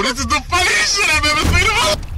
This is the funniest shit I've ever seen.